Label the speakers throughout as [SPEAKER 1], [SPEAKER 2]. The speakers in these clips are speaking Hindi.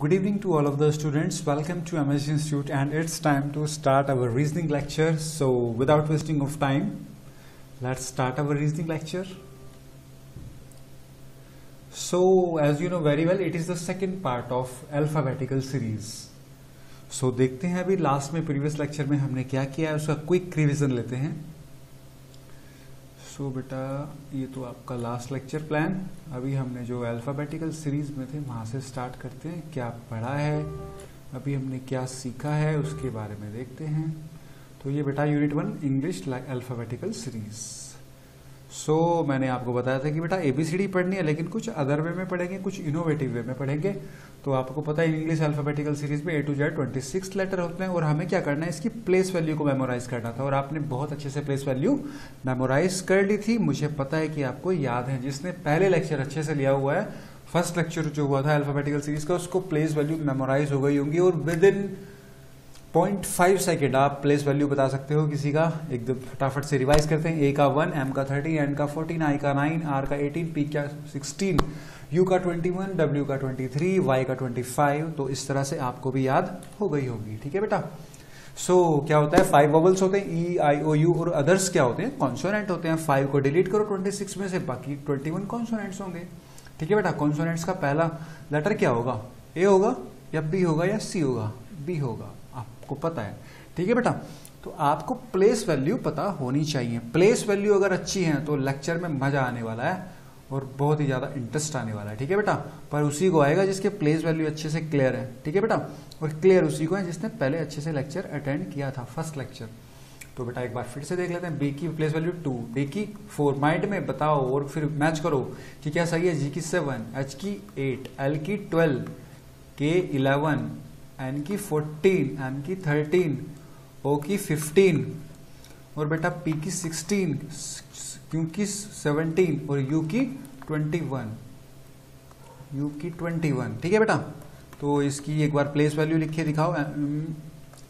[SPEAKER 1] Good evening to all of the students welcome to MS institute and it's time to start our reasoning lecture so without wasting of time let's start our reasoning lecture so as you know very well it is the second part of alphabetical series so देखते हैं अभी लास्ट में प्रीवियस लेक्चर में हमने क्या किया है, उसका क्विक रिविजन लेते हैं। सो so, बेटा ये तो आपका लास्ट लेक्चर प्लान अभी हमने जो अल्फ़ाबेटिकल सीरीज़ में थे वहाँ से स्टार्ट करते हैं क्या पढ़ा है अभी हमने क्या सीखा है उसके बारे में देखते हैं. तो ये बेटा unit one English alphabetical series so so, मैंने आपको बताया था कि बेटा एबीसीडी पढ़नी है लेकिन कुछ अदर वे में पढ़ेंगे कुछ इनोवेटिव वे में पढ़ेंगे। तो आपको पता है इंग्लिश अल्फाबेटिकल सीरीज़ में A to Z twenty six letter होते हैं और हमें क्या करना है इसकी प्लेस वैल्यू को मेमोराइज करना था और आपने बहुत अच्छे से प्लेस वैल्यू मेमोराइज कर ली थी। मुझे पता है कि आपको याद है जिसने पहले लेक्चर अच्छे से लिया हुआ है फ़र्स्ट लेक्चर जो हुआ था अल्फाबेटिकल सीरीज़ का उसको प्लेस वैल्यू मेमोराइज हो गई होंगी और within point five second आप प्लेस वैल्यू बता सकते हो किसी का? एकदम फटाफट से रिवाइज करते हैं। ए का वन एम का थर्टी एन का फोर्टीन आई का नाइन आर का एटीन पी का सिक्सटीन यू का ट्वेंटी वन डब्ल्यू का ट्वेंटी थ्री वाई का ट्वेंटी फाइव तो इस तरह से आपको भी याद हो गई होगी। ठीक है बेटा? सो so, क्या होता है? फाइव वबल्स होते हैं ई आई ओ यू और अदर्स क्या होते हैं? कॉन्सोनेंट होते हैं। फाइव को डिलीट करो ट्वेंटी सिक्स में से बाकी ट्वेंटी वन कॉन्सोनेंट्स होंगे। ठीक है बेटा? कॉन्सोनेंट्स का पहला लेटर क्या होगा? ए होगा या बी होगा या सी होगा? बी होगा। आपको पता है। ठीक है बेटा? तो आपको प्लेस वैल्यू पता होनी चाहिए। प्लेस वैल्यू अगर अच्छी है तो लेक्चर में मज़ा आने वाला है और बहुत ही ज़्यादा इंटरेस्ट आने वाला है। ठीक है बेटा? पर उसी को आएगा जिसके प्लेस वैल्यू अच्छे से क्लियर है। ठीक है बेटा? और क्लियर उसी को है जिसने पहले अच्छे से लेक्चर अटेंड किया था फ़र्स्ट लेक्चर तो बेटा एक बार फिर से देख लेते हैं। बी की प्लेस वैल्यू टू डी की फोर माइंड में बताओ और फिर मैच करो कि क्या सही है। जी की सेवन एच की एट एल की ट्वेल्व के इलेवन एन की फोर्टीन एम की थर्टीन, ओ की फिफ्टीन, और बेटा पी की सिक्सटीन, क्यू की सेवनटीन, और यू की ट्वेंटी वन, यू की ट्वेंटी वन, ठीक है बेटा? तो इसकी एक बार प्लेस वैल्यू लिख के दिखाओ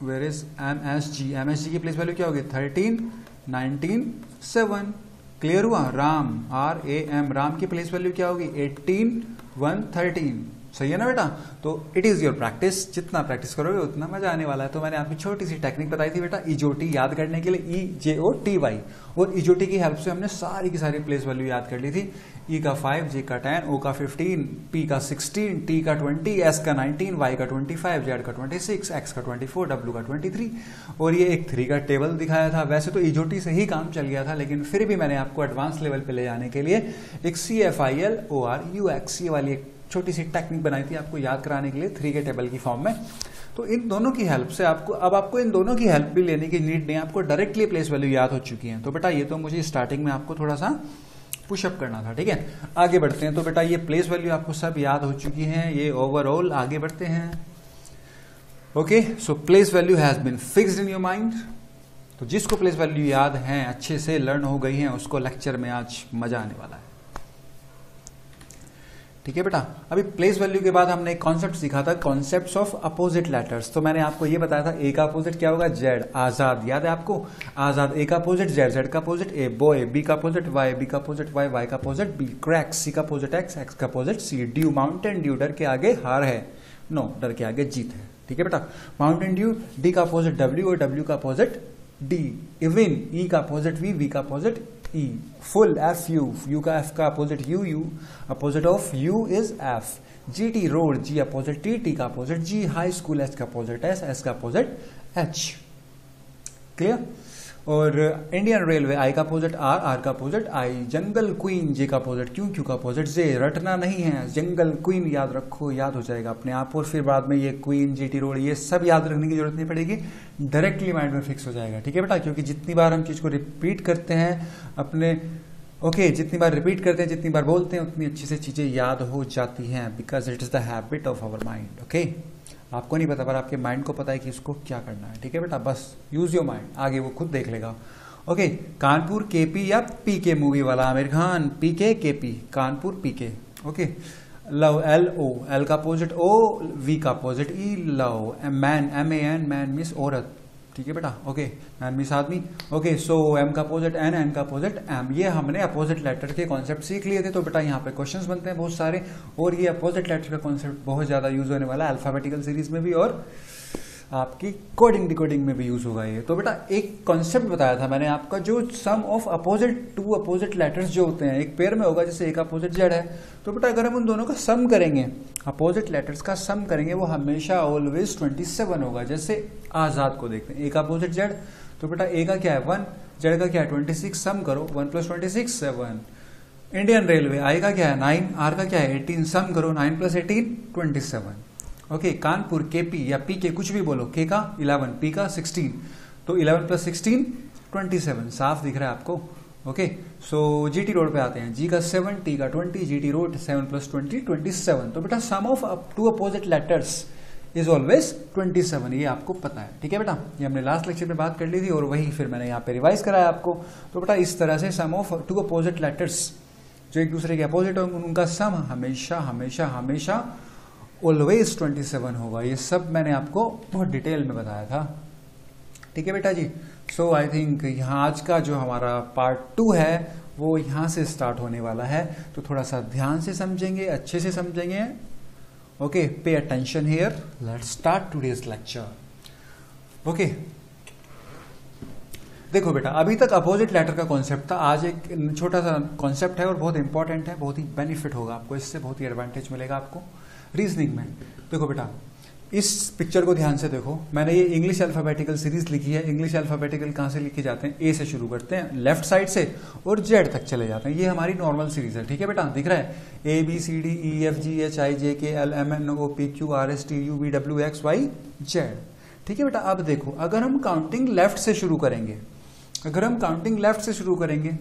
[SPEAKER 1] where is M S G M S G की प्लेस वैल्यू क्या होगी? थर्टीन नाइनटीन सेवन क्लियर हुआ? Ram R A M Ram की प्लेस वैल्यू क्या होगी? एटीन वन थर्टीन सही है ना बेटा? तो इट इज़ योर प्रैक्टिस जितना प्रैक्टिस करोगे, उतना मज़ा आने वाला है। तो मैंने आपकी छोटी सी टेक्निक बताई थी बेटा इजोटी याद करने के लिए। ई जे ओ टी वाई और इजोटी की हेल्प से हमने सारी की सारी प्लेस वैल्यू याद कर ली थी। ई का फाइव जे का टेन ओ का फिफ्टीन पी का सिक्सटीन टी का ट्वेंटी एस का नाइनटीन वाई का ट्वेंटी फाइव जेड का ट्वेंटी सिक्स एक्स का ट्वेंटी फोर डब्ल्यू का ट्वेंटी थ्री और ये एक थ्री का टेबल दिखाया था। वैसे तो इजोटी से ही काम चल गया था, लेकिन फिर भी मैंने आपको एडवांस लेवल पे ले जाने के लिए एक C F I L O R U X ये वाली एक छोटी सी टेक्निक बनाई थी आपको याद कराने के लिए थ्री के टेबल की फॉर्म में। तो इन दोनों की हेल्प से आपको, अब आपको इन दोनों की हेल्प भी लेने की नीड नहीं, आपको डायरेक्टली प्लेस वैल्यू याद हो चुकी है। तो बेटा ये तो मुझे स्टार्टिंग में आपको थोड़ा सा पुशअप करना था, ठीक है? आगे बढ़ते हैं। तो बेटा ये प्लेस वैल्यू आपको सब याद हो चुकी है, ये ओवरऑल आगे बढ़ते हैं। Okay so place value has been fixed in your mind तो जिसको प्लेस वैल्यू याद है, अच्छे से लर्न हो गई है, उसको लेक्चर में आज मज़ा आने वाला है। ठीक है बेटा अभी प्लेस वैल्यू के बाद हमने एक कॉन्सेप्ट सीखा था कॉन्सेप्ट ऑफ़ अपोजिट लेटर्स तो मैंने आपको ये बताया था ए का अपोजिट क्या होगा जेड आज़ाद याद है आपको आज़ाद ए का अपोजिट जेड जेड का अपोजिट ए बॉय बी का अपोजिट वाई बी का अपोजिट वाई वाई का अपोजिट बी क्रैक सी का अपोजिट एक्स एक्स का opposite C dew mountain dew डर के आगे हार है नो डर के आगे जीत है ठीक है बेटा माउंटेन ड्यू डी का अपोजिट डब्ल्यू और डब्ल्यू का अपोजिट डी इविन ई का अपोजिट वी वी का opposite E. Full F U. U का F का opposite U U. Opposite of U is F. G T road G opposite T T का opposite G. High school S का अपोजिट S S का अपोजिट H. क्लियर और इंडियन रेलवे आई का अपोजिट आर आर का opposite I jungle queen J का अपोजिट क्यू क्यू का अपोजिट जे रटना नहीं है। जंगल क्वीन याद रखो याद हो जाएगा अपने आप। और फिर बाद में ये क्वीन जीटी रोड ये सब याद रखने की ज़रूरत नहीं पड़ेगी। डायरेक्टली माइंड में फिक्स हो जाएगा ठीक है बेटा? क्योंकि जितनी बार हम चीज़ को रिपीट करते हैं अपने ओके okay, जितनी बार रिपीट करते हैं जितनी बार बोलते हैं उतनी अच्छी से चीज़ें याद हो जाती हैं because it is the habit of our mind okay आपको नहीं पता, पर आपके माइंड को पता है कि इसको क्या करना है। ठीक है बेटा? बस यूज़ योर माइंड आगे वो खुद देख लेगा। ओके कानपुर केपी या पीके मूवी वाला? Aamir Khan PK KP Kanpur PK okay love L O L का अपोजिट ओ वी का opposite E love man M A N man miss औरत। ठीक है बेटा? ओके एन मीस आदमी। ओके सो एम का अपोजिट एन एन का अपोजिट एम ये हमने अपोजिट लेटर के कॉन्सेप्ट सीख लिए थे तो बेटा यहाँ पे क्वेश्चंस बनते हैं बहुत सारे, और ये अपोजिट लेटर का कॉन्सेप्ट बहुत ज़्यादा यूज़ होने वाला है अल्फाबेटिकल सीरीज़ में भी, और आपकी कोडिंग डिकोडिंग में भी यूज़ होगा ये। तो बेटा, एक कॉन्सेप्ट बताया था मैंने आपका, जो sum of opposite to opposite letters जो होते हैं, एक पेयर में होगा, जैसे एक अपोजिट जेड है। तो बेटा, अगर हम उन दोनों का सम करेंगे अपोजिट लेटर्स का सम करेंगे, वो हमेशा ऑलवेज 27 होगा, जैसे आज़ाद को देखते हैं। एक अपोजिट जेड तो बेटा ए का क्या है? वन जेड का क्या है? ट्वेंटी सिक्स सम करो। One plus twenty six seven Indian railway I का क्या है? नाइन आर का क्या है? एटीन सम करो। Nine plus eighteen twenty seven okay Kanpur K P या पी के कुछ भी बोलो। के का इलेवन पी का सिक्सटीन तो eleven plus sixteen twenty seven साफ़ दिख रहा है आपको। ओके सो जीटी रोड पे आते हैं। जी का सेवन टी का twenty GT road seven plus twenty twenty seven तो बेटा sum of two opposite letters is always twenty seven ये आपको पता है। ठीक है बेटा? ये हमने लास्ट लेक्चर में बात कर ली थी और वही फिर मैंने यहाँ पे रिवाइज कराया आपको। तो बेटा, इस तरह से sum of two opposite letters जो एक दूसरे के अपोजिट होंगे उनका सम हमेशा हमेशा हमेशा ऑलवेज 27 होगा। ये सब मैंने आपको बहुत डिटेल में बताया था। ठीक है बेटा जी? सो आई थिंक यहाँ आज का जो हमारा पार्ट टू है, वो यहाँ से स्टार्ट होने वाला है। तो थोड़ा सा ध्यान से समझेंगे, अच्छे से समझेंगे। Okay pay attention here let start today's lecture okay देखो बेटा, अभी तक अपोजिट लेटर का कॉन्सेप्ट था। आज एक छोटा सा कॉन्सेप्ट है और बहुत इंपॉर्टेंट है, बहुत ही बेनिफिट होगा आपको। इससे बहुत ही एडवांटेज मिलेगा आपको। रीजनिंग में। देखो बेटा, इस पिक्चर को ध्यान से देखो। मैंने ये इंग्लिश अल्फाबेटिकल सीरीज़ लिखी है। इंग्लिश अल्फाबेटिकल कहाँ से लिखे जाते हैं? ए से शुरू करते हैं लेफ़्ट साइड से और जेड तक चले जाते हैं। ये हमारी नॉर्मल सीरीज़ है, ठीक है बेटा? दिख रहा है? A B C D E F G H I J K L M N O P Q R S T U V W X Y Z ठीक है बेटा? अब देखो, अगर हम काउंटिंग लेफ़्ट से शुरू करेंगे, अगर हम काउंटिंग लेफ़्ट से शुरू करेंगे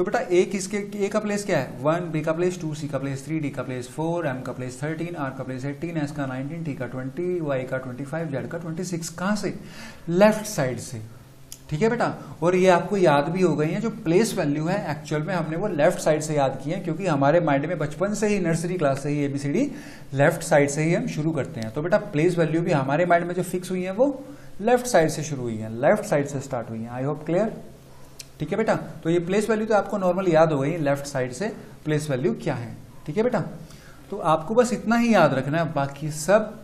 [SPEAKER 1] तो बेटा ए किसके ए का प्लेस क्या है? वन बी का प्लेस टू सी का प्लेस थ्री डी का प्लेस फोर एम का प्लेस थर्टीन आर का प्लेस एटीन एस का नाइनटीन टी का ट्वेंटी वाई का ट्वेंटी फाइव जेड का ट्वेंटी सिक्स कहाँ से? लेफ़्ट साइड से। ठीक है बेटा? और ये आपको याद भी हो गई है, जो प्लेस वैल्यू है एक्चुअल में हमने वो लेफ़्ट साइड से याद की है, क्योंकि हमारे माइंड में बचपन से ही नर्सरी क्लास से ही एबीसीडी लेफ़्ट साइड से ही हम शुरू करते हैं। तो बेटा प्लेस वैल्यू भी हमारे माइंड में जो फिक्स हुई है, वो लेफ़्ट साइड से शुरू हुई है। लेफ़्ट साइड से स्टार्ट हुई है। आई होप क्लियर ठीक है बेटा? तो ये प्लेस वैल्यू तो आपको नॉर्मल याद हो गई लेफ़्ट साइड से प्लेस वैल्यू क्या है? ठीक है बेटा? तो आपको बस इतना ही याद रखना है, बाकी सब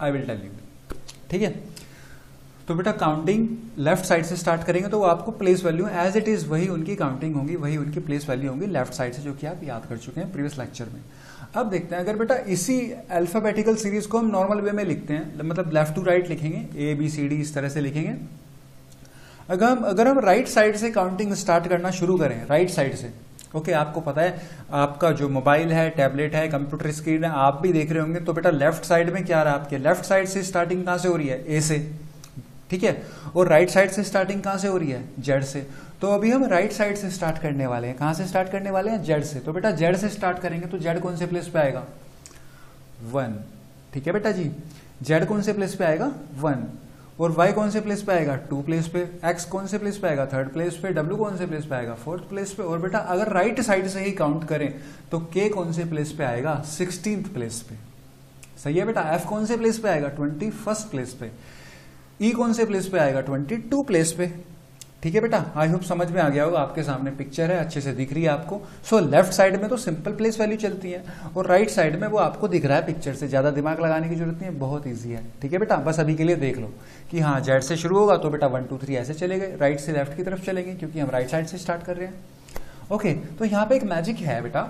[SPEAKER 1] आई विल टेल यू ठीक है? तो बेटा काउंटिंग लेफ़्ट साइड से स्टार्ट करेंगे तो आपको place value as it is वही उनकी काउंटिंग होगी, वही उनकी प्लेस वैल्यू होंगी लेफ़्ट साइड से, जो कि आप याद कर चुके हैं प्रीवियस लेक्चर में। अब देखते हैं, अगर बेटा इसी अल्फाबेटिकल सीरीज़ को हम नॉर्मल वे में लिखते हैं मतलब लेफ़्ट टू राइट लिखेंगे ए बी सी डी इस तरह से लिखेंगे। अगर हम अगर हम राइट साइड से काउंटिंग स्टार्ट करना शुरू करें राइट साइड से ओके okay, आपको पता है आपका जो मोबाइल है टैबलेट है कंप्यूटर स्क्रीन है आप भी देख रहे होंगे तो बेटा लेफ़्ट साइड में क्या रहा आपके? लेफ़्ट साइड से स्टार्टिंग कहाँ से हो रही है? ए से ठीक है? और राइट साइड से स्टार्टिंग कहाँ से हो रही है? जेड से। तो अभी हम राइट साइड से स्टार्ट करने वाले हैं। कहाँ से स्टार्ट करने वाले हैं? जेड से। तो बेटा जेड से स्टार्ट करेंगे तो जेड कौन से प्लेस पे आएगा? वन ठीक है बेटा जी? जेड कौन से प्लेस पे आएगा? वन और y कौन से प्लेस पे आएगा? टू प्लेस पे, x कौन से प्लेस पे आएगा? थर्ड प्लेस पे, w कौन से प्लेस पे आएगा? फोर्थ प्लेस पे, और बेटा अगर राइट right साइड से ही काउंट करें तो k कौन से प्लेस पे आएगा? सिक्सटीन प्लेस पे। सही है बेटा? F कौन से प्लेस पे आएगा? ट्वेंटी फ़र्स्ट प्लेस पे। E कौन से प्लेस पे आएगा? ट्वेंटी टू प्लेस पे। ठीक है बेटा? आई होप समझ में आ गया होगा। आपके सामने पिक्चर है, अच्छे से दिख रही है आपको। सो लेफ़्ट साइड में तो सिंपल प्लेस वैल्यू चलती है, और राइट right साइड में वो आपको दिख रहा है पिक्चर से। ज़्यादा दिमाग लगाने की ज़रूरत नहीं है, बहुत ईजी है। ठीक है बेटा? बस अभी के लिए देख लो। कि हाँ जेड से शुरू होगा तो बेटा वन टू थ्री ऐसे चले गए राइट से लेफ़्ट की तरफ़ चलेंगे क्योंकि हम राइट साइड से स्टार्ट कर रहे हैं। ओके तो यहाँ पे एक मैजिक है बेटा।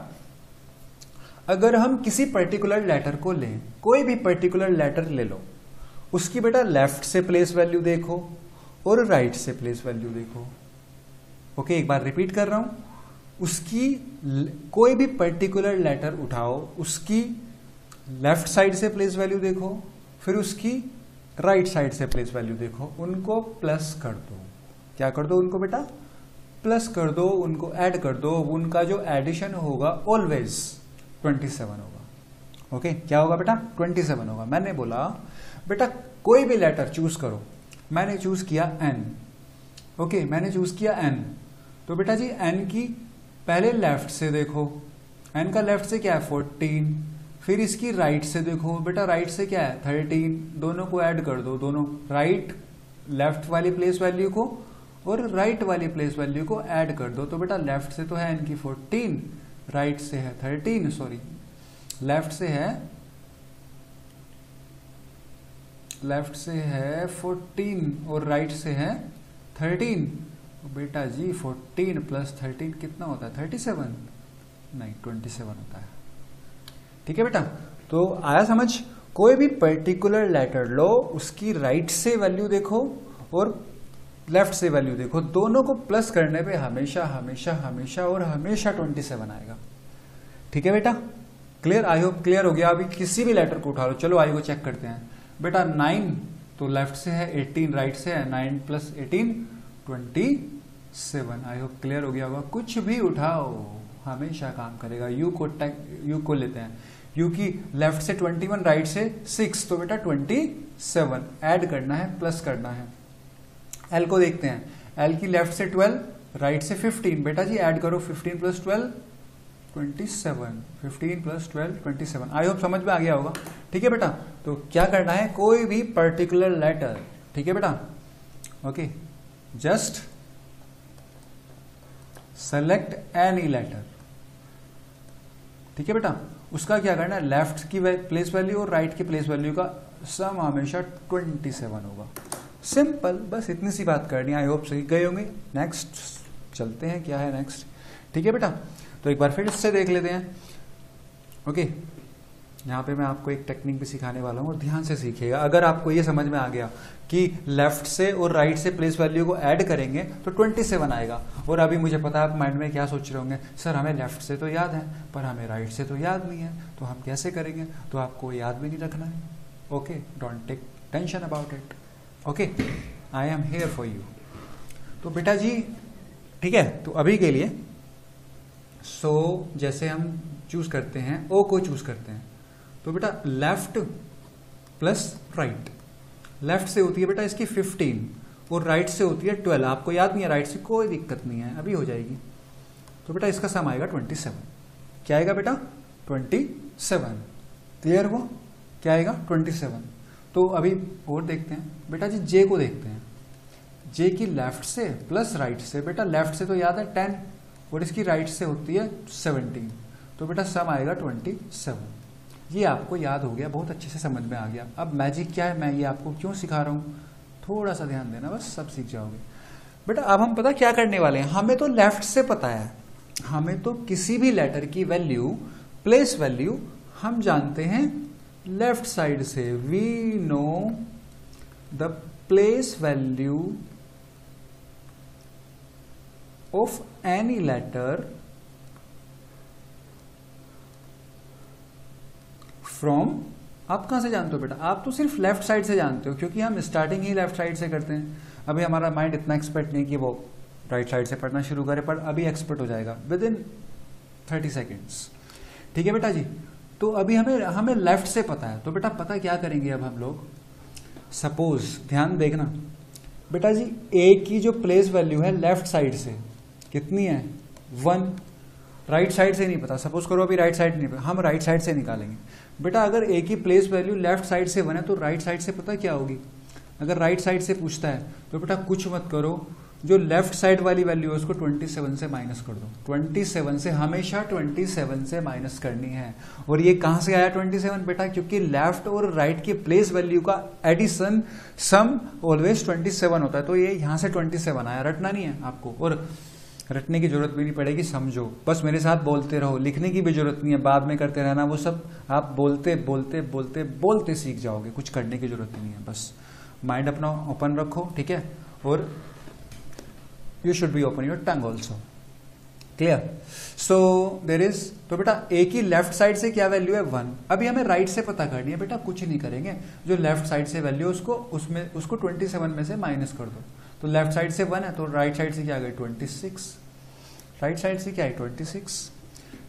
[SPEAKER 1] अगर हम किसी पर्टिकुलर लेटर को लें, कोई भी पर्टिकुलर लेटर ले लो, उसकी बेटा लेफ़्ट से प्लेस वैल्यू देखो और राइट से प्लेस वैल्यू देखो। ओके एक बार रिपीट कर रहा हूँ। उसकी कोई भी पर्टिकुलर लेटर उठाओ, उसकी लेफ़्ट साइड से प्लेस वैल्यू देखो, फिर उसकी राइट साइड से प्लेस वैल्यू देखो उनको प्लस कर दो। क्या कर दो उनको बेटा? प्लस कर दो उनको ऐड कर दो। उनका जो एडिशन होगा ऑलवेज 27 होगा। ओके क्या होगा बेटा? 27 होगा। मैंने बोला बेटा कोई भी लेटर चूज़ करो। मैंने चूज़ किया एन ओके okay, मैंने चूज़ किया एन तो बेटा जी एन की पहले लेफ़्ट से देखो। एन का लेफ़्ट से क्या है? फोर्टीन फिर इसकी राइट से देखो, बेटा राइट से क्या है? थर्टीन दोनों को ऐड कर दो, दोनों राइट लेफ़्ट वाली प्लेस वैल्यू को और राइट वाली प्लेस वैल्यू को ऐड कर दो। तो बेटा लेफ़्ट से तो है इनकी 14 राइट से है 13 सॉरी लेफ़्ट से है लेफ़्ट से है 14 और राइट से है 13 तो बेटा जी 14 प्लस 13 कितना होता है? 37 नहीं 27 होता है। ठीक है बेटा? तो आया समझ? कोई भी पर्टिकुलर लेटर लो, उसकी राइट से वैल्यू देखो और लेफ़्ट से वैल्यू देखो। दोनों को प्लस करने पे हमेशा हमेशा हमेशा और हमेशा 27 आएगा। ठीक है बेटा? क्लियर आई होप क्लियर हो गया। अभी किसी भी लेटर को उठा लो। चलो आई को चेक करते हैं। बेटा नाइन तो लेफ़्ट से है एटीन राइट से है nine plus eighteen twenty seven I hope clear हो गया होगा। कुछ भी उठाओ, हमेशा काम करेगा। यू को यू को लेते हैं। यू की लेफ़्ट से ट्वेंटी वन राइट से सिक्स तो बेटा ट्वेंटी सेवन एड करना है प्लस करना है। एल को देखते हैं। एल की लेफ़्ट से ट्वेल्व राइट से फिफ्टीन बेटा जी ऐड करो fifteen plus twelve twenty seven fifteen plus twelve twenty seven I hope समझ में आ गया होगा। ठीक है बेटा? तो क्या करना है? कोई भी पर्टिकुलर लेटर ठीक है बेटा? Okay just select any letter ठीक है बेटा? उसका क्या करना है? लेफ़्ट की प्लेस वैल्यू और राइट की प्लेस वैल्यू का सम हमेशा 27 होगा। सिंपल बस इतनी सी बात करनी आई होप सही गए होंगे। नेक्स्ट चलते हैं। क्या है नेक्स्ट ठीक है बेटा? तो एक बार फिर इससे देख लेते हैं। ओके यहाँ पे मैं आपको एक टेक्निक भी सिखाने वाला हूँ और ध्यान से सीखिएगा। अगर आपको ये समझ में आ गया कि लेफ़्ट से और राइट से प्लेस वैल्यू को ऐड करेंगे तो 27 आएगा। और अभी मुझे पता है आप माइंड में क्या सोच रहे होंगे सर हमें लेफ़्ट से तो याद है पर हमें राइट से तो याद नहीं है तो हम कैसे करेंगे? तो आपको याद भी नहीं रखना है। Okay don't take tension about it okay I am here for you तो बेटा जी ठीक है तो अभी के लिए सो so, जैसे हम चूज़ करते हैं ओ को चूज़ करते हैं। तो बेटा लेफ़्ट प्लस राइट लेफ़्ट से होती है बेटा इसकी 15 और राइट से होती है 12 आपको याद नहीं है राइट से कोई दिक्कत नहीं है, अभी हो जाएगी। तो बेटा इसका सम आएगा 27 क्या आएगा बेटा? 27 क्लियर हुआ? क्या आएगा? 27 तो अभी और देखते हैं। बेटा जी जे को देखते हैं। जे की लेफ़्ट से प्लस राइट से, बेटा लेफ़्ट से तो याद है टेन और इसकी राइट से होती है सेवनटीन तो बेटा सम आएगा ट्वेंटी सेवन ये आपको याद हो गया, बहुत अच्छे से समझ में आ गया। अब मैजिक क्या है? मैं ये आपको क्यों सिखा रहा हूँ? थोड़ा सा ध्यान देना, बस सब सीख जाओगे। बेटा, अब हम पता क्या करने वाले हैं? हमें तो लेफ़्ट से पता है। हमें तो किसी भी लेटर की वैल्यू प्लेस वैल्यू हम जानते हैं लेफ़्ट साइड से। We know the place value of any letter from आप कहाँ से जानते हो बेटा? आप तो सिर्फ़ लेफ़्ट साइड से जानते हो, क्योंकि हम स्टार्टिंग ही लेफ़्ट साइड से करते हैं। अभी हमारा माइंड इतना एक्सपर्ट नहीं कि वो राइट साइड से पढ़ना शुरू करे, पर अभी एक्सपर्ट हो जाएगा विद इन थर्टी सेकेंड्स ठीक है बेटा जी? तो अभी हमें हमें लेफ़्ट से पता है। तो बेटा पता क्या करेंगे अब हम लोग? सपोज़ ध्यान देखना। बेटा जी ए की जो प्लेस वैल्यू है लेफ़्ट साइड से, कितनी है? वन राइट साइड से नहीं पता। सपोज़ करो अभी राइट साइड नहीं पता। हम राइट साइड से निकालेंगे। बेटा, अगर ए की प्लेस वैल्यू लेफ़्ट साइड से वन है तो राइट साइड से पता क्या होगी? अगर राइट साइड से पूछता है तो बेटा कुछ मत करो। जो लेफ़्ट साइड वाली वैल्यू है, उसको 27 से माइनस कर दो। 27 से हमेशा 27 से माइनस करनी है। और ये कहाँ से आया 27 बेटा? क्योंकि लेफ़्ट और राइट की प्लेस वैल्यू का एडिशन सम ऑलवेज 27 होता है। तो ये यहाँ से 27 आया, रटना नहीं है आपको। और रटने की ज़रूरत भी नहीं पड़ेगी, समझो। बस मेरे साथ बोलते रहो, लिखने की भी ज़रूरत नहीं है, बाद में करते रहना, वो सब आप बोलते बोलते बोलते बोलते सीख जाओगे, कुछ करने की ज़रूरत नहीं है, बस। माइंड अपना ओपन रखो, ठीक है? और you should be open your tongue also clear so there is तो बेटा ए की लेफ़्ट साइड से क्या वैल्यू है? वन अभी हमें राइट right से पता करनी है, बेटा, कुछ नहीं करेंगे। जो लेफ़्ट साइड से वैल्यू उसको, उसमें, उसको 27 में से माइनस कर दो। तो लेफ़्ट साइड से वन है तो राइट साइड से क्या आ गई? ट्वेंटी सिक्स राइट साइड से क्या है? ट्वेंटी सिक्स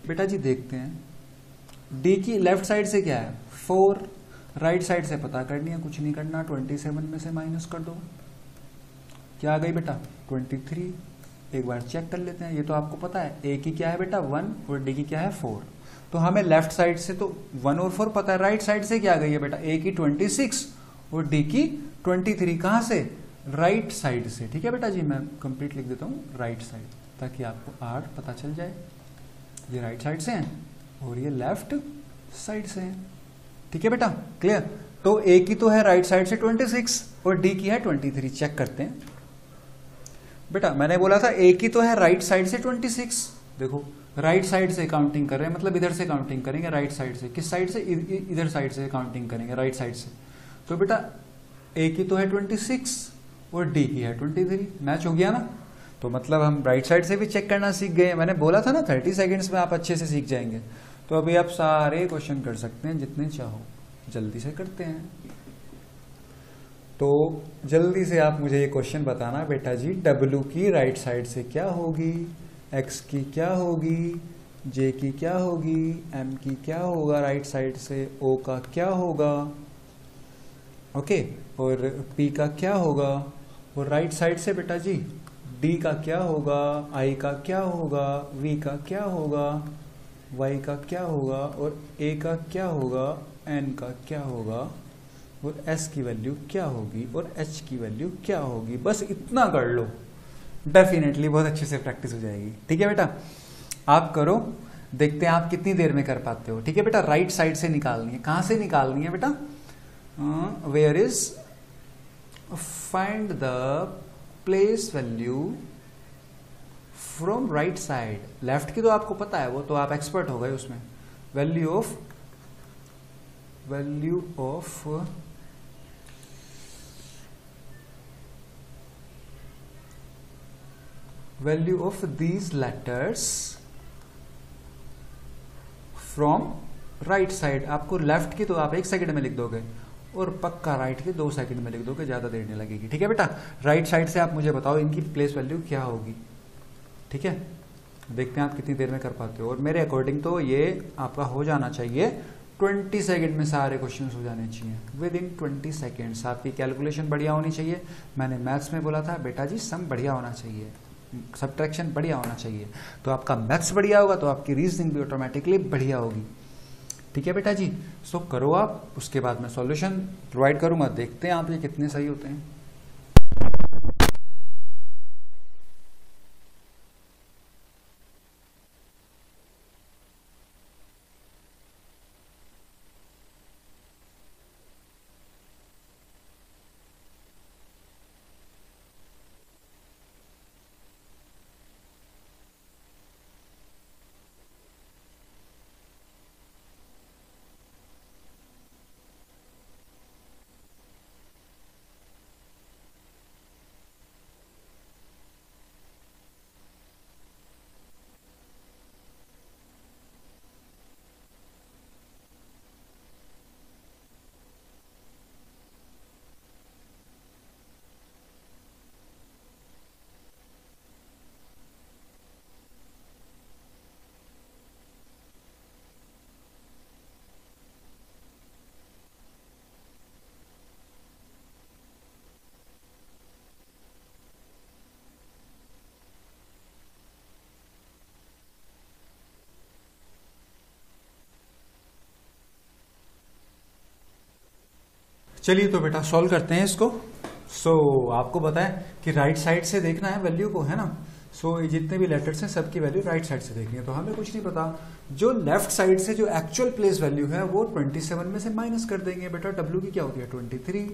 [SPEAKER 1] बेटा जी देखते हैं। डी की लेफ़्ट साइड से क्या है? फोर राइट साइड से पता करनी है, कुछ नहीं करना। ट्वेंटी सेवन में से माइनस कर दो। क्या आ गई बेटा? ट्वेंटी थ्री एक बार चेक कर लेते हैं। ये तो आपको पता है। ए की क्या है बेटा? वन और डी की क्या है? फोर तो हमें लेफ़्ट साइड से तो वन और फोर पता है। राइट साइड से क्या आ गई है बेटा? ए की ट्वेंटी सिक्स और डी की ट्वेंटी थ्री कहाँ से? राइट साइड से, ठीक है बेटा जी? मैं कंप्लीट लिख देता हूँ, राइट साइड, ताकि आपको आर पता चल जाए। ये राइट साइड से हैं और ये लेफ़्ट साइड से हैं, ठीक है बेटा? क्लियर तो ए की तो है राइट साइड से 26 और डी की है 23 चेक करते हैं। बेटा, मैंने बोला था ए की तो है राइट साइड से 26 देखो, राइट साइड से काउंटिंग कर रहे हैं मतलब इधर से काउंटिंग करेंगे, राइट साइड से। किस साइड से? इधर साइड से काउंटिंग करेंगे, राइट साइड से। तो बेटा ए की तो है 26 और डी की है 23 मैच हो गया ना? तो मतलब हम राइट साइड से भी चेक करना सीख गए मैंने बोला था ना 30 सेकंड्स में आप अच्छे से सीख जाएँगे। तो अभी आप सारे क्वेश्चन कर सकते हैं, जितने चाहो। जल्दी से करते हैं। तो जल्दी से आप मुझे ये क्वेश्चन बताना, बेटा जी डब्ल्यू की राइट साइड से क्या होगी? एक्स की क्या होगी? जे की क्या होगी? एम की क्या होगा राइट साइड से? ओ का क्या होगा? ओके और पी का क्या होगा? और राइट साइड से बेटा जी डी का क्या होगा आई का क्या होगा वी का क्या होगा वाई का क्या होगा और ए का क्या होगा एन का क्या होगा और एस की वैल्यू क्या होगी और एच की वैल्यू क्या होगी। बस इतना कर लो। डेफिनेटली बहुत अच्छे से प्रैक्टिस हो जाएगी। ठीक है बेटा? आप करो। देखते हैं आप कितनी देर में कर पाते हो। ठीक है बेटा? राइट साइड से निकालनी है। कहाँ से निकालनी है बेटा? Where is find the place value from right side left की तो आपको पता है, वो तो आप एक्सपर्ट हो गए उसमें. Value of value of value of these letters from right side आपको लेफ़्ट की तो आप एक सेकंड में लिख दोगे. और पक्का राइट के दो सेकंड में लिख दोगे ज़्यादा देर नहीं लगेगी। ठीक है बेटा? राइट साइड से आप मुझे बताओ इनकी प्लेस वैल्यू क्या होगी। ठीक है? देखते हैं आप कितनी देर में कर पाते हो। और मेरे अकॉर्डिंग तो ये आपका हो जाना चाहिए 20 सेकंड में सारे क्वेश्चन हो जाने चाहिए। विद इन ट्वेंटी सेकेंड्स आपकी कैलकुलेशन बढ़िया होनी चाहिए। मैंने मैथ्स में बोला था, बेटा जी सम बढ़िया होना चाहिए। सब्ट्रैक्शन बढ़िया होना चाहिए। तो आपका मैथ्स बढ़िया होगा तो आपकी रीजनिंग भी ऑटोमेटिकली बढ़िया होगी। ठीक है बेटा जी? सो करो आप, उसके बाद मैं सॉल्यूशन प्रोवाइड करूँगा, देखते हैं आप ये कितने सही होते हैं। चलिए तो बेटा सॉल्व करते हैं इसको। सो so, आपको है कि राइट साइड से देखना है वैल्यू को है ना? सो so, जितने भी लेटर्स हैं सबकी वैल्यू राइट साइड से देखनी है। तो हमें कुछ नहीं पता। जो लेफ़्ट साइड से जो एक्चुअल प्लेस वैल्यू है वो 27 में से माइनस कर देंगे बेटा। डब्ल्यू की क्या होती है? 23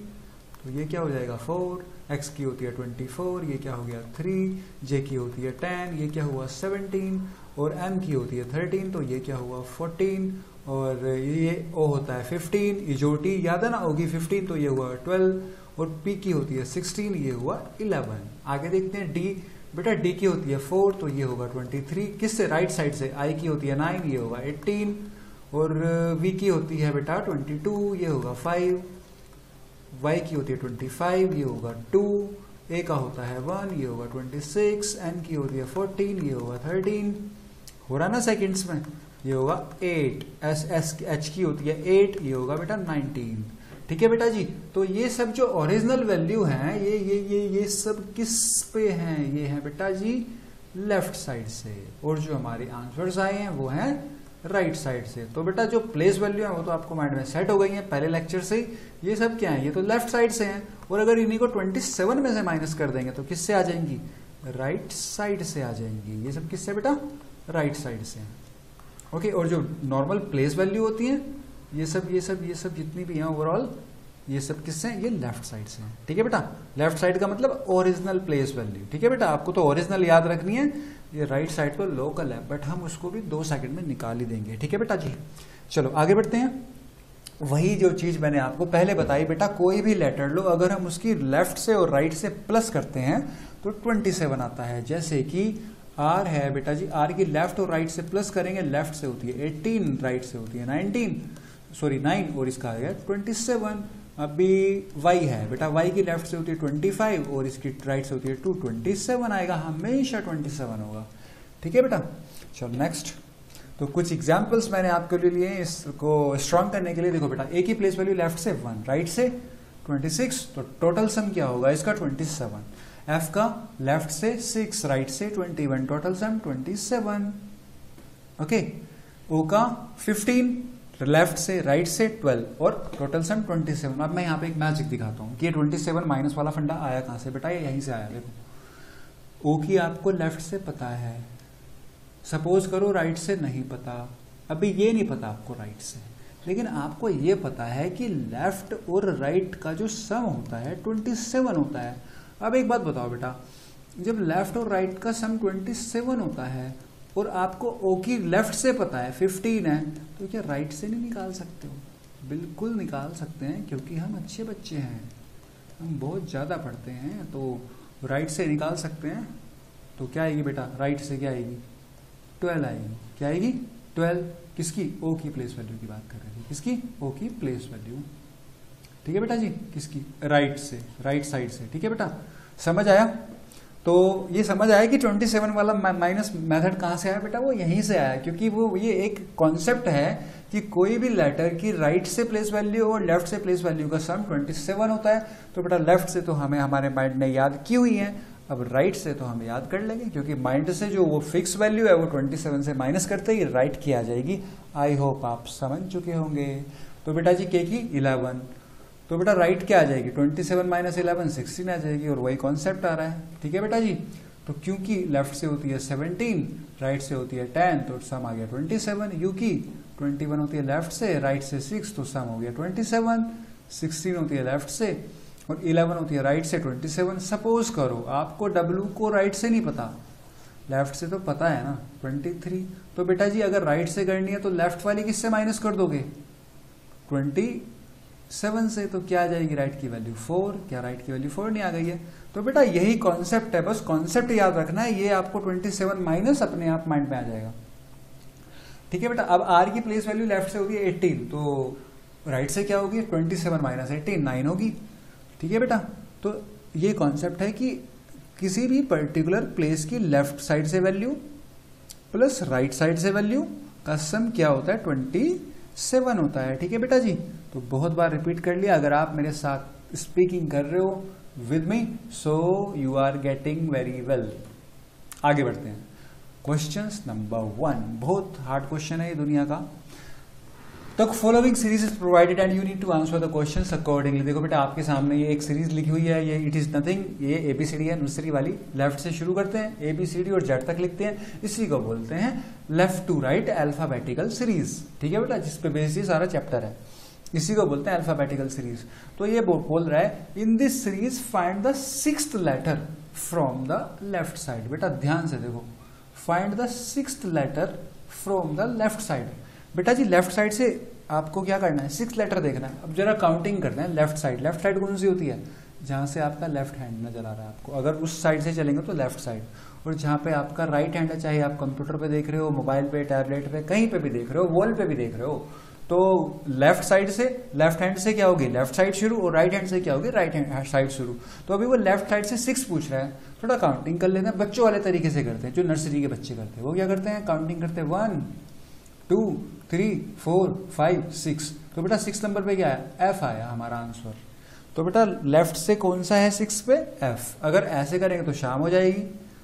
[SPEAKER 1] तो ये क्या हो जाएगा? 4 एक्स की होती है 24 ये क्या हो गया? 3 जे की होती है 10 ये क्या हुआ? 17 और एम की होती है 13 तो ये क्या हुआ? 14 और ये ओ होता है 15 ये जो टी याद है ना, होगी 15 तो ये हुआ 12 और पी की होती है 16 ये हुआ 11 आगे देखते हैं डी बेटा डी की होती है 4 तो ये होगा 23 किससे? राइट साइड से। आई की होती है 9 ये होगा 18 और वी की होती है बेटा 22 ये होगा 5 वाई की होती है 25 ये होगा 2 ए का होता है 1 ये होगा 26 एन की होती है 14 ये होगा 13 हो रहा ना सेकेंड्स में? ये होगा एट एस एस एच की होती है एट ये होगा बेटा नाइनटीन ठीक है बेटा जी? तो ये सब जो ओरिजिनल वैल्यू है, ये ये ये ये सब किस पे हैं? ये है बेटा जी लेफ़्ट साइड से। और जो हमारे आंसर्स आए हैं, वो हैं राइट साइड से। तो बेटा जो प्लेस वैल्यू है, वो तो आपको माइंड में सेट हो गई है पहले लेक्चर से ही। ये सब क्या है? ये तो लेफ़्ट साइड से हैं। और अगर इन्हीं को 27 में से माइनस कर देंगे तो किससे आ जाएँगी? राइट साइड से आ जाएँगी। ये सब किससे बेटा? राइट साइड से ओके और जो नॉर्मल प्लेस वैल्यू होती है, ये सब ये सब ये सब जितनी भी है ओवरऑल ये सब किससे हैं? ये लेफ़्ट साइड से हैं। ठीक है बेटा? लेफ़्ट साइड का मतलब ओरिजिनल प्लेस वैल्यू ठीक है बेटा? आपको तो ओरिजिनल याद रखनी है। ये राइट साइड तो लोकल है बट हम उसको भी दो सेकंड में निकाल ही देंगे। ठीक है बेटा जी? चलो, आगे बढ़ते हैं। वही जो चीज़ मैंने आपको पहले बताई बेटा, कोई भी लेटर लो, अगर हम उसकी लेफ़्ट से और राइट से प्लस करते हैं तो 27 आता है। जैसे कि आर है बेटा जी आर की लेफ़्ट और राइट से प्लस करेंगे लेफ़्ट से होती है 18 राइट से होती है 19 सॉरी 9 और इसका आ गया 27 अभी y है बेटा, y की लेफ़्ट से होती है 25 और इसकी राइट से होती है 2 27 आएगा, हमेशा 27 होगा। ठीक है बेटा? चलो नेक्स्ट तो कुछ एग्जाम्पल्स मैंने आपके लिए लिए, इसको स्ट्रॉन्ग करने के लिए। देखो बेटा एक ही प्लेस वैल्यू लेफ़्ट से वन राइट से 26 तो टोटल सम क्या होगा? इसका 27 एफ़ का लेफ़्ट से सिक्स राइट से 21 टोटल सम 27 ओके ओ का 15 लेफ़्ट से राइट से 12 और टोटल सम 27 अब मैं यहाँ पे एक मैजिक दिखाता हूँ कि ये 27 माइनस वाला फंडा आया कहाँ से? बेटा, ये यहीं से आया, देखो। ओ की आपको लेफ़्ट से पता है। सपोज़ करो राइट से नहीं पता। अभी ये नहीं पता आपको राइट से। लेकिन आपको ये पता है कि लेफ़्ट और राइट का जो सम होता है 27 होता है। अब एक बात बताओ बेटा, जब लेफ़्ट और राइट का सम 27 होता है और आपको ओ की लेफ़्ट से पता है 15 है तो क्या राइट से नहीं निकाल सकते हो? बिल्कुल निकाल सकते हैं, क्योंकि हम अच्छे बच्चे हैं। हम बहुत ज़्यादा पढ़ते हैं तो राइट से निकाल सकते हैं। तो क्या आएगी बेटा? राइट से क्या आएगी? ट्वेल्व आएगी। क्या आएगी? ट्वेल्व किसकी? ओ की प्लेस वैल्यू की बात कर रहे थे। किसकी? ओ की प्लेस वैल्यू ठीक है बेटा जी? किसकी? राइट से राइट साइड से। ठीक है बेटा? समझ आया? तो ये समझ आया कि 27 वाला माइनस मेथड कहाँ से आया बेटा? वो यहीं से आया, क्योंकि वो, ये एक कॉन्सेप्ट है कि कोई भी लेटर की राइट से प्लेस वैल्यू और लेफ़्ट से प्लेस वैल्यू का सम 27 होता है। तो बेटा लेफ़्ट से तो हमें, हमारे माइंड ने याद की हुई है। अब राइट से तो हम याद कर लेंगे, क्योंकि माइंड से जो वो फिक्स वैल्यू है, वो 27 से माइनस करते ही राइट की आ जाएगी। आई होप आप समझ चुके होंगे। तो बेटा जी के की 11 तो बेटा राइट क्या आ जाएगी? 27 सेवन माइनस इलेवन सिक्सटीन आ जाएगी और वही कॉन्सेप्ट आ रहा है। ठीक है बेटा जी? तो क्योंकि लेफ़्ट से होती है 17 राइट से होती है 10 तो सम आ गया 27 यू की 21 होती है लेफ़्ट से राइट से 6 तो सम हो गया 27 16 होती है लेफ़्ट से और 11 होती है राइट से 27 सपोज़ करो, आपको डब्लू को राइट से नहीं पता। लेफ़्ट से तो पता है ना 23 तो बेटा जी, अगर राइट से करनी है तो लेफ़्ट वाली किससे माइनस कर दोगे? 27 से तो क्या आ जाएगी राइट की वैल्यू फोर क्या राइट की वैल्यू फोर नहीं आ गई है? तो बेटा यही कॉन्सेप्ट है, बस कॉन्सेप्ट याद रखना है, ये आपको 27 माइनस अपने आप माइंड में आ जाएगा। ठीक है बेटा, अब आर की प्लेस वैल्यू लेफ़्ट से होगी 18 तो राइट से क्या होगी? 27 माइनस एटीन नाइन होगी। ठीक है बेटा तो ये कॉन्सेप्ट है कि किसी भी पर्टिकुलर प्लेस की लेफ़्ट साइड से वैल्यू प्लस राइट साइड से वैल्यू का सम क्या होता है? ट्वेंटी सेवन होता है। ठीक है बेटा जी? तो बहुत बार रिपीट कर लिया। अगर आप मेरे साथ स्पीकिंग कर रहे हो with me so you are getting very well आगे बढ़ते हैं। क्वेश्चंस नंबर वन बहुत हार्ड क्वेश्चन है ये दुनिया का। तो following series is provided and you need to answer the question accordingly देखो बेटा, आपके सामने ये एक सीरीज़ लिखी हुई है, ये इट इज़ नथिंग ये एबीसीडी है नर्सरी वाली। लेफ़्ट से शुरू करते हैं एबीसीडी और जेड तक लिखते हैं। इसी को बोलते हैं left to right alphabetical series ठीक है बेटा जिसपे बेस ये सारा चैप्टर है। इसी को बोलते हैं अल्फाबेटिकल सीरीज़ तो ये बोल रहा है in this series find the six letter from the left side बेटा, ध्यान से देखो। Find the six letter from the left side बेटा जी लेफ़्ट साइड से आपको क्या करना है? सिक्स लेटर देखना है। अब जरा काउंटिंग करते हैं लेफ़्ट साइड लेफ़्ट साइड कौन सी होती है? जहाँ से आपका लेफ़्ट हैंड नज़र आ रहा है आपको। अगर उस साइड से चलेंगे तो लेफ़्ट साइड और जहाँ पे आपका राइट हैंड है, चाहे आप कंप्यूटर पे देख रहे हो मोबाइल पे टैबलेट पे, कहीं पे भी देख रहे हो वॉल पे भी देख रहे हो तो लेफ़्ट साइड से लेफ़्ट हैंड से क्या होगी? लेफ़्ट साइड शुरू और राइट हैंड से क्या होगी? राइट हैंड साइड शुरू। तो अभी वो लेफ़्ट साइड से सिक्स पूछ रहा है। थोड़ा काउंटिंग कर लेते हैं। बच्चों वाले तरीके से करते हैं, जो नर्सरी के बच्चे करते हैं। वो क्या करते हैं? काउंटिंग करते हैं। One two three four five six तो बेटा सिक्स नंबर पे क्या है? एफ़ आया हमारा आंसर तो बेटा लेफ़्ट से कौन सा है सिक्स पे? एफ़ अगर ऐसे करेंगे तो शाम हो जाएगी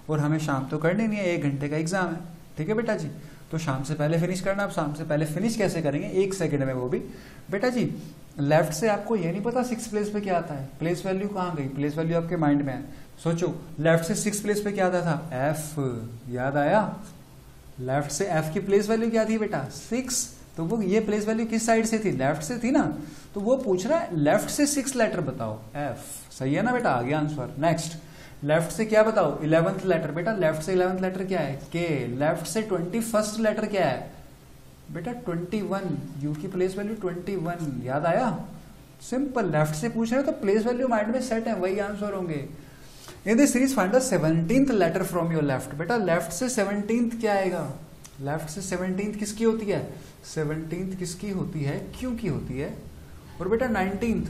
[SPEAKER 1] और हमें शाम तो करनी नहीं है, एक घंटे का एग्ज़ाम है। ठीक है बेटा जी? तो शाम से पहले फिनिश करना आप शाम से पहले फिनिश कैसे करेंगे? एक सेकंड में वो भी। बेटा जी लेफ़्ट से आपको ये नहीं पता सिक्स प्लेस पे क्या आता है। प्लेस वैल्यू कहाँ गई? प्लेस वैल्यू आपके माइंड में है। सोचो लेफ़्ट से सिक्स प्लेस पे क्या आता था? एफ़ याद आया? लेफ़्ट से एफ़ की प्लेस वैल्यू क्या थी बेटा? सिक्स तो वो ये प्लेस वैल्यू किस साइड से थी? लेफ़्ट से थी ना? तो वो पूछ रहा है लेफ़्ट से सिक्स लेटर बताओ। एफ़ सही है ना बेटा? आ गया आंसर नेक्स्ट लेफ़्ट से क्या बताओ? Eleventh letter. बेटा, लेफ़्ट से इलेवंथ लेटर क्या है? के लेफ़्ट से ट्वेंटी फ़र्स्ट लेटर क्या है? बेटा ट्वेंटी वन यू की प्लेस वैल्यू ट्वेंटी वन याद आया? सिंपल लेफ़्ट से पूछ रहे हो तो प्लेस वैल्यू माइंड में सेट है, वही आंसर होंगे। In this series find the seventeenth letter from your left बेटा लेफ़्ट से सेवनटींथ क्या आएगा? लेफ़्ट से सेवनटींथ किसकी होती है? सेवनटींथ किसकी होती है? क्यू की होती है। और बेटा नाइनटींथ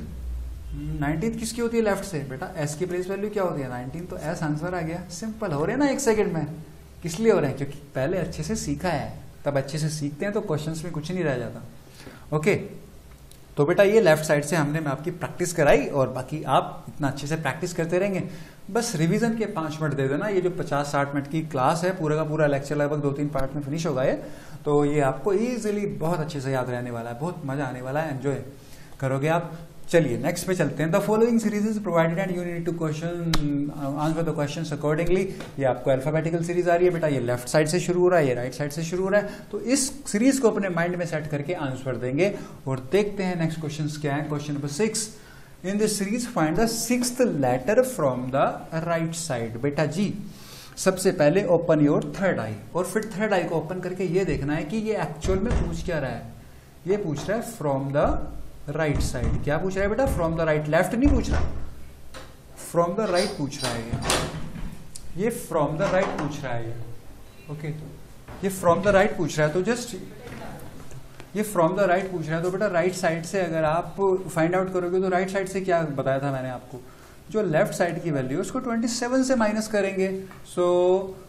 [SPEAKER 1] नाइनटींथ किसकी होती है लेफ़्ट से? बेटा एस की प्लेस वैल्यू क्या होती है? नाइनटीन तो एस आंसर आ गया। सिंपल हो रहे हैं ना एक सेकंड में? किस लिए हो रहे हैं? क्योंकि पहले अच्छे से सीखा है। तब अच्छे से सीखते हैं तो क्वेश्चंस में कुछ नहीं रह जाता। ओके तो बेटा ये लेफ़्ट साइड से हमने मैं आपकी प्रैक्टिस कराई और बाकी आप इतना अच्छे से प्रैक्टिस करते रहेंगे। बस रिवीजन के पाँच मिनट दे देना। ये जो पचास साठ मिनट की क्लास है, पूरा का पूरा लेक्चर लगभग दो तीन पार्ट में फिनिश होगा ये तो ये आपको इजीली बहुत अच्छे से याद रहने वाला है, बहुत मज़ा आने वाला है। एंजॉय करोगे आप। चलिए नेक्स्ट पे चलते हैं। The following series is provided and you need to question answer the questions accordingly ये आपको अल्फाबेटिकल सीरीज़ आ रही है, बेटा, ये लेफ़्ट साइड से शुरू हो रहा है, ये राइट साइड से शुरू हो रहा है। तो इस सीरीज़ को अपने माइंड में सेट करके आंसर देंगे और देखते हैं नेक्स्ट क्वेश्चन क्या है। Question number six in this series find the six letter from the right side बेटा जी, सबसे पहले ओपन योर थर्ड आई और फिर थर्ड आई को ओपन करके ये देखना है कि ये एक्चुअल में पूछ क्या रहा है। ये पूछ रहा है फ्रॉम द राइट साइड। क्या पूछ रहा है बेटा? फ्रॉम द राइट लेफ़्ट नहीं पूछ रहा? फ्रॉम द राइट पूछ रहा है ये। फ्रॉम द राइट पूछ रहा है ये। ओके ये फ्रॉम द राइट पूछ रहा है तो जस्ट ये फ्रॉम द राइट पूछ रहा है तो बेटा राइट साइड से अगर आप फाइंड आउट करोगे तो राइट साइड से क्या बताया था मैंने आपको? जो लेफ़्ट साइड की वैल्यू उसको 27 से माइनस करेंगे। सो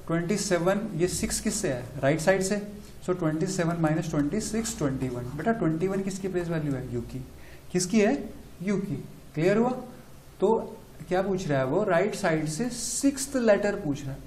[SPEAKER 1] so, 27 ये 6 किससे है? राइट right साइड से? So twenty seven minus twenty six twenty one बेटा ट्वेंटी वन किसकी प्लेस वैल्यू है? यू की. किसकी है? यू की. क्लियर हुआ? तो क्या पूछ रहा है वो? राइट right साइड से सिक्स लेटर पूछ रहा है।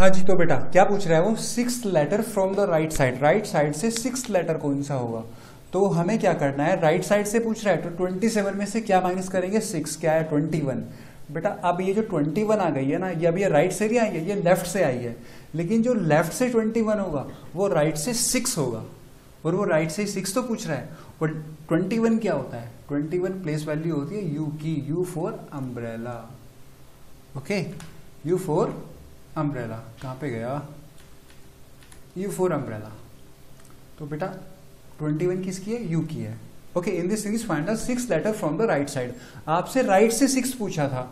[SPEAKER 1] हाँ जी तो बेटा, क्या पूछ रहा है? वो six letter from the right side right side से सिक्स लेटर कौन सा होगा? तो हमें क्या करना है? राइट साइड से पूछ रहा है तो ट्वेंटी सेवन में से क्या माइनस करेंगे? सिक्स क्या है? ट्वेंटी वन बेटा, अब ये जो ट्वेंटी वन आ गई है ना, ये ये राइट से नहीं आई है, ये लेफ़्ट से आई है. लेकिन जो लेफ़्ट से ट्वेंटी वन होगा, वो राइट से सिक्स होगा. और वो राइट से सिक्स तो पूछ रहा है, और ट्वेंटी वन क्या होता है? ट्वेंटी वन प्लेस वैल्यू होती है यू की U for umbrella okay U for umbrella कहाँ पे गया? यू फोर अम्ब्रेला तो बेटा ट्वेंटी वन किसकी है? यू की है. Okay in this series find six letter from the right side आपसे राइट से सिक्स पूछा था,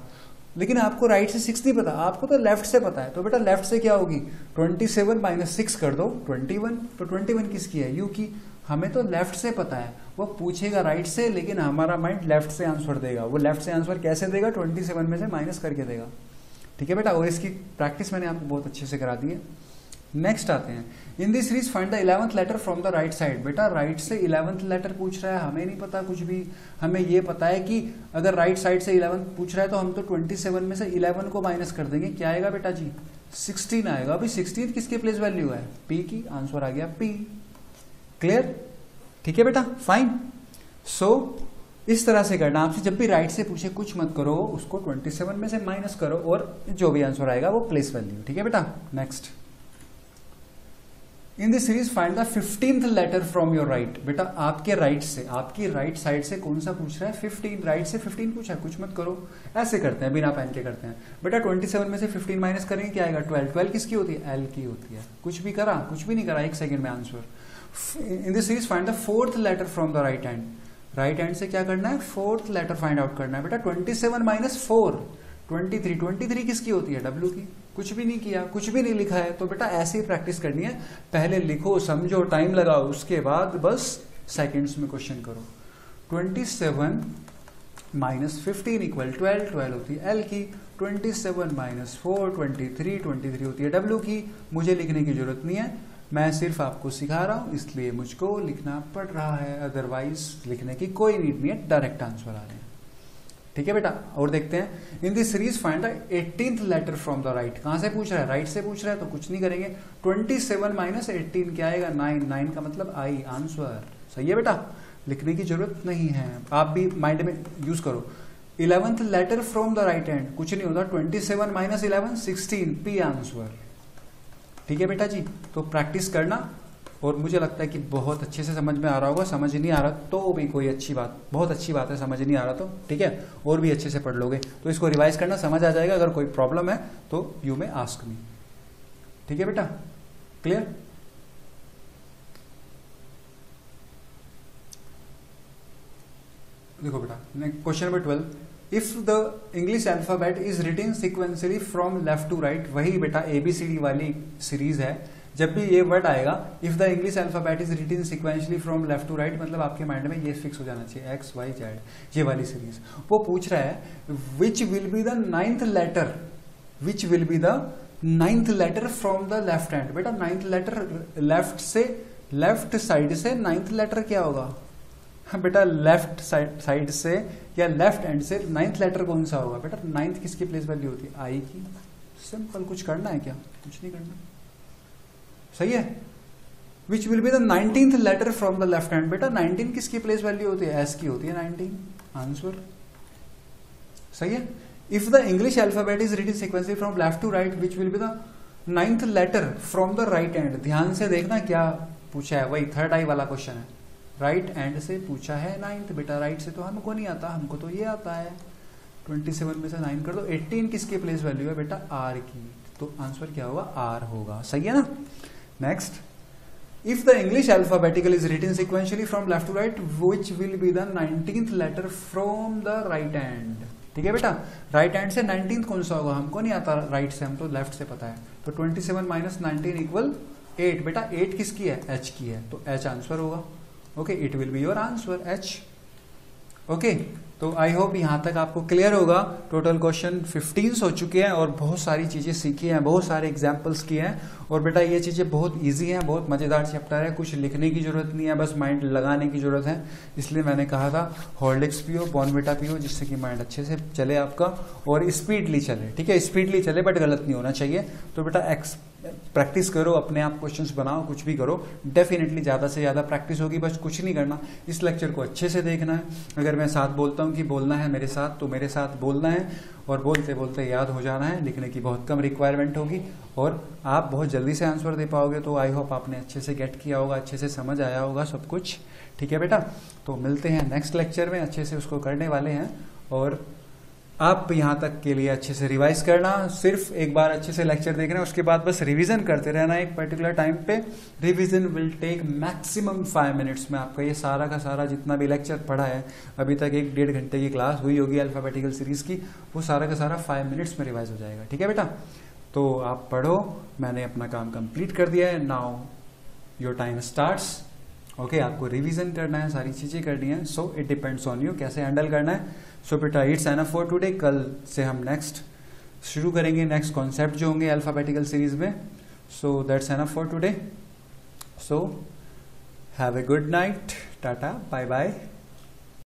[SPEAKER 1] लेकिन आपको राइट से सिक्स नहीं पता। आपको तो लेफ़्ट से पता है। तो बेटा लेफ़्ट से क्या होगी? ट्वेंटी सेवन माइनस सिक्स कर दो। ट्वेंटी वन तो ट्वेंटी वन किसकी है? यू की। हमें तो लेफ़्ट से पता है। वो पूछेगा राइट से, लेकिन हमारा माइंड लेफ़्ट से आंसर देगा। वो लेफ़्ट से आंसर कैसे देगा? ट्वेंटी सेवन में से माइनस करके देगा। ठीक है बेटा, और इसकी प्रैक्टिस मैंने आपको बहुत अच्छे से करा दी है। नेक्स्ट आते हैं। In this series find the eleventh letter from the right side बेटा राइट से इलेवंथ लेटर पूछ रहा है, हमें नहीं पता कुछ भी। हमें ये पता है कि अगर राइट साइड से इलेवंथ पूछ रहा है तो हम तो ट्वेंटी सेवन में से इलेवन को माइनस कर देंगे। क्या आएगा बेटा जी? सिक्सटीन आएगा। अभी सिक्सटीन किसके प्लेस वैल्यू है? पी की। आंसर आ गया पी क्लियर ठीक है बेटा? फाइन सो इस तरह से करना। आपसे जब भी राइट से पूछे, कुछ मत करो, उसको 27 में से माइनस करो और जो भी आंसर आएगा, वो प्लेस वैल्यू ठीक है बेटा? Next in this series find the fifteenth letter from your right बेटा, आपके राइट से, आपकी राइट साइड से कौन सा पूछ रहा है? फिफ्टीन राइट से फिफ्टीन पूछा है, कुछ मत करो। ऐसे करते हैं, बिना पेन के करते हैं। बेटा ट्वेंटी सेवन में से फिफ्टीन माइनस करेंगे, क्या आएगा? ट्वेल्व ट्वेल्व किसकी होती है? एल की होती है। कुछ भी करा, कुछ भी नहीं करा, एक सेकंड में answer in this series find the fourth letter from the right hand right hand से क्या करना है? फोर्थ लेटर फाइंड आउट करना है। बेटा twenty seven minus four twenty three twenty three किसकी होती है? डब्ल्यू की। कुछ भी नहीं किया, कुछ भी नहीं लिखा है। तो बेटा, ऐसे ही प्रैक्टिस करनी है। पहले लिखो, समझो टाइम लगाओ। उसके बाद बस सेकेंड्स में क्वेश्चन करो। Twenty seven minus fifteen equal twelve twelve होती है एल की। Twenty seven minus four twenty three twenty three होती है डब्ल्यू की। मुझे लिखने की ज़रूरत नहीं है। मैं सिर्फ़ आपको सिखा रहा हूँ, इसलिए मुझको लिखना पड़ रहा है। अदरवाइज़ लिखने की कोई नीड नहीं है डायरेक्ट आंसर आ रहे हैं। ठीक है बेटा? और देखते हैं। In this series find the eighteen letter from the right कहाँ से पूछ रहा है? राइट से पूछ रहा है तो कुछ नहीं करेंगे। ट्वेंटी सेवन माइनस एटीन क्या आएगा? नाइन नाइन का मतलब आई आंसर सही है बेटा? लिखने की ज़रूरत नहीं है। आप भी माइंड में यूज़ करो। Eleventh letter from the right hand कुछ नहीं होता। Twenty seven minus eleven sixteen P answer ठीक है बेटा जी? तो प्रैक्टिस करना और मुझे लगता है कि बहुत अच्छे से समझ में आ रहा होगा। समझ नहीं आ रहा तो भी कोई अच्छी बात, बहुत अच्छी बात है, समझ नहीं आ रहा तो ठीक है? और भी अच्छे से पढ़ लोगे। तो इसको रिवाइज करना, समझ आ जाएगा। अगर कोई प्रॉब्लम है तो यू में आस्क मी ठीक है बेटा? क्लियर देखो बेटा question number twelve if the English alphabet is written sequentially from left to right वही बेटा एबीसीडी वाली सीरीज़ है। जब भी ये वर्ड आएगा if the English alphabet is written sequentially from left to right मतलब आपके माइंड में ये फिक्स हो जाना चाहिए एक्स वाई जेड ये वाली सीरीज़ वो पूछ रहा है which will be the ninth letter which will be the ninth letter from the left hand बेटा नाइन्थ लेटर लेफ़्ट से लेफ़्ट साइड से नाइन्थ लेटर क्या होगा? बेटा लेफ़्ट साइड से या लेफ़्ट एंड से नाइन्थ लेटर कौन सा होगा? बेटा नाइन्थ किसकी प्लेस वैल्यू होती है? आई की। सिंपल कुछ करना है क्या? कुछ नहीं करना। सही है? Which will be the nineteen letter from the left hand बेटा नाइनटीन किसकी प्लेस वैल्यू होती है? एस की होती है नाइनटीन आंसर सही है? If the English alphabet is written sequentially from left to right which will be the ninth letter from the right hand ध्यान से देखना क्या पूछा है। वही थर्ड आई वाला क्वेश्चन है। राइट एंड से पूछा है नाइन्थ बेटा राइट से तो हमको नहीं आता हमको तो ये आता है। 27 में से नाइन कर दो। 18 किसकी प्लेस वैल्यू है बेटा? आर की। तो आंसर क्या होगा? आर होगा। सही है ना? Next if the English alphabetical is written sequentially from left to right, which will be the 19th letter from the right hand? ठीक है बेटा? राइट हैंड से 19th कौन सा होगा? हमको नहीं आता राइट right से हम तो लेफ़्ट से पता है। तो 27 seven minus nineteen equal eight बेटा एट किसकी है? एच की है। तो एच आंसर होगा। Okay it will be your answer H okay तो आई होप यहाँ तक आपको क्लियर होगा। टोटल क्वेश्चन 15 हो चुके हैं और बहुत सारी चीज़ें सीखी हैं, बहुत सारे एग्जाम्पल्स किए हैं। और बेटा, ये चीज़ें बहुत इजी हैं, बहुत मज़ेदार चैप्टर है। कुछ लिखने की ज़रूरत नहीं है, बस माइंड लगाने की ज़रूरत है। इसलिए मैंने कहा था हॉर्लिक्स पियो बॉनबेटा पियो, जिससे कि माइंड अच्छे से चले आपका। और स्पीडली चले, ठीक है? स्पीडली चले बट गलत नहीं होना चाहिए। तो बेटा एक्स प्रैक्टिस करो, अपने आप क्वेश्चंस बनाओ, कुछ भी करो। डेफिनेटली ज़्यादा से ज़्यादा प्रैक्टिस होगी, बस कुछ नहीं करना। इस लेक्चर को अच्छे से देखना है। अगर मैं साथ बोलता हूँ कि बोलना है मेरे साथ तो मेरे साथ बोलना है। और बोलते बोलते याद हो जाना है, लिखने की बहुत कम रिक्वायरमेंट होगी। और आप बहुत जल्दी से आंसर दे पाओगे तो आई होप आपने अच्छे से गेट किया होगा, अच्छे से समझ आया होगा सब कुछ। ठीक है बेटा? तो मिलते हैं नेक्स्ट लेक्चर में, अच्छे से उसको करने वाले हैं। और आप यहाँ तक के लिए अच्छे से रिवाइज करना, सिर्फ़ एक बार अच्छे से लेक्चर देखना, उसके बाद बस रिवीजन करते रहना एक पर्टिकुलर टाइम पे। Revision will take maximum five minutes में आपका ये सारा का सारा जितना भी लेक्चर पढ़ा है, अभी तक एक डेढ़ घंटे की क्लास हुई होगी अल्फाबेटिकल सीरीज़ की, वो सारा का सारा फाइव मिनट्स में रिवाइज हो जाएगा। ठीक है बेटा? तो आप पढ़ो, मैंने अपना काम कंप्लीट कर दिया है। Now your time start okay आपको रिविजन करना है, सारी चीज़ें करनी है। So it depends on you कैसे हैंडल करना है। सो बेटा इट्स एन फॉर टुडे कल से हम नेक्स्ट शुरू करेंगे. नेक्स्ट कॉन्सेप्ट जो होंगे अल्फाबेटिकल सीरीज़ में. So that's an for today so have a good night tata bye bye